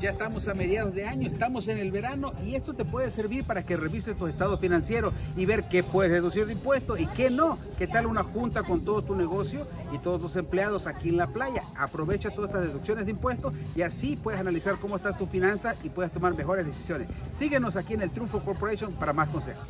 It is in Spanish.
Ya estamos a mediados de año, estamos en el verano y esto te puede servir para que revises tu estado financiero y ver qué puedes reducir de impuestos y qué no. ¿Qué tal una junta con todo tu negocio y todos tus empleados aquí en la playa? Aprovecha todas estas deducciones de impuestos y así puedes analizar cómo está tu finanza y puedes tomar mejores decisiones. Síguenos aquí en el Triunfo Corporation para más consejos.